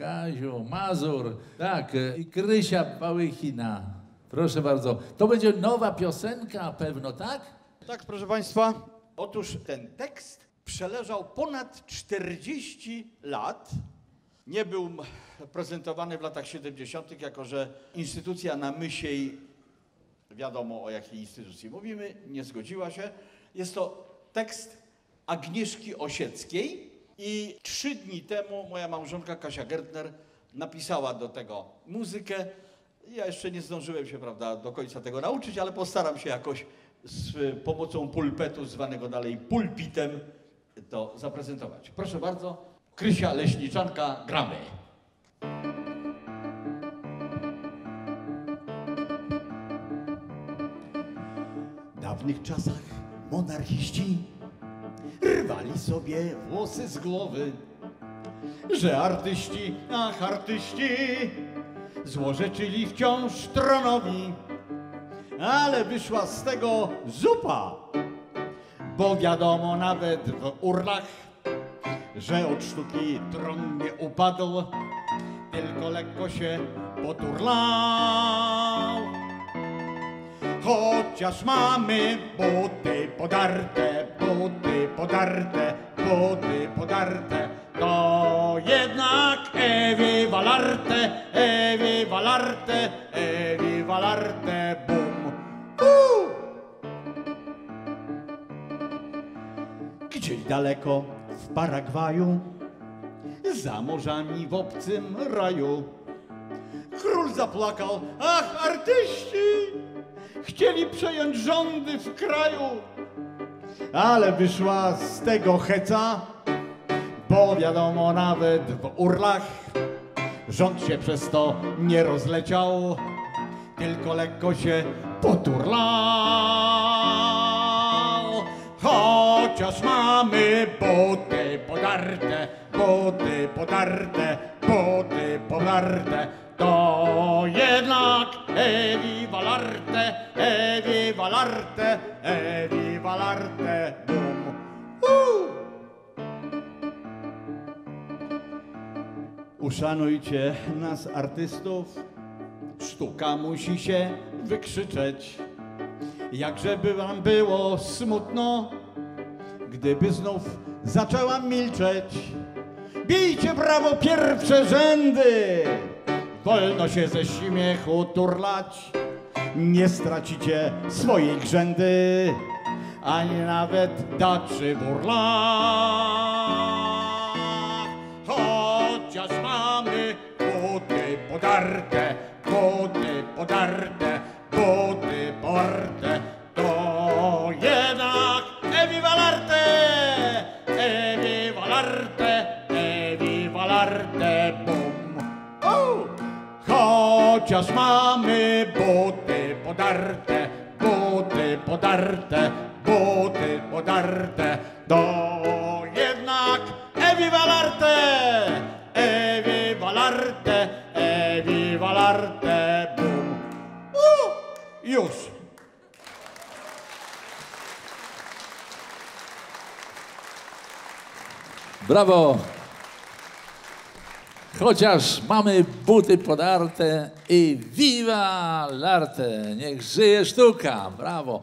Kaziu, Mazur, tak, i Krysia Pałychina. Proszę bardzo. To będzie nowa piosenka pewno, tak? Tak, proszę Państwa. Otóż ten tekst przeleżał ponad 40 lat. Nie był prezentowany w latach 70., jako że instytucja na Mysiej, wiadomo o jakiej instytucji mówimy, nie zgodziła się. Jest to tekst Agnieszki Osieckiej i trzy dni temu moja małżonka Kasia Gertner napisała do tego muzykę. Ja jeszcze nie zdążyłem się prawda, do końca tego nauczyć, ale postaram się jakoś z pomocą pulpetu, zwanego dalej pulpitem, to zaprezentować. Proszę bardzo, Krysia Leśniczanka, gramy. W dawnych czasach monarchiści rwali sobie włosy z głowy, że artyści, ach artyści, złorzeczyli wciąż tronowi, ale wyszła z tego zupa, bo wiadomo nawet w urlach, że od sztuki tron nie upadł, tylko lekko się poturlał. Chociaż mamy buty podarte, buty podarte, buty podarte, to jednak Ewi Valarte, Ewi Valarte, Ewi Valarte, bum. Gdzieś daleko w Paragwaju, za morzami w obcym raju, król zaplakał, ach artyści! chcieli przejąć rządy w kraju, ale wyszła z tego heca, bo wiadomo nawet w urlach rząd się przez to nie rozleciał, tylko lekko się poturlał. Chociaż mamy buty podarte, buty podarte, buty podarte, to jednak Ewi Valarte, Ewi Valarte, Ewi Valarte, bum. Uszanujcie nas artystów, sztuka musi się wykrzyczeć. Jakżeby wam było smutno, gdyby znów zaczęła milczeć. Bijcie brawo pierwsze rzędy! Wolno się ze śmiechu turlać, nie stracicie swojej grzędy, ani nawet daczy burla. Chociaż mamy buty podarte, buty podarte, buty podarte, Chociaż mamy buty podarte, buty podarte, buty podarte, to jednak Ewi Valarte, Ewi Valarte, bum. Już. Brawo! Chociaż mamy buty podarte i viva l'arte! Niech żyje sztuka! Brawo!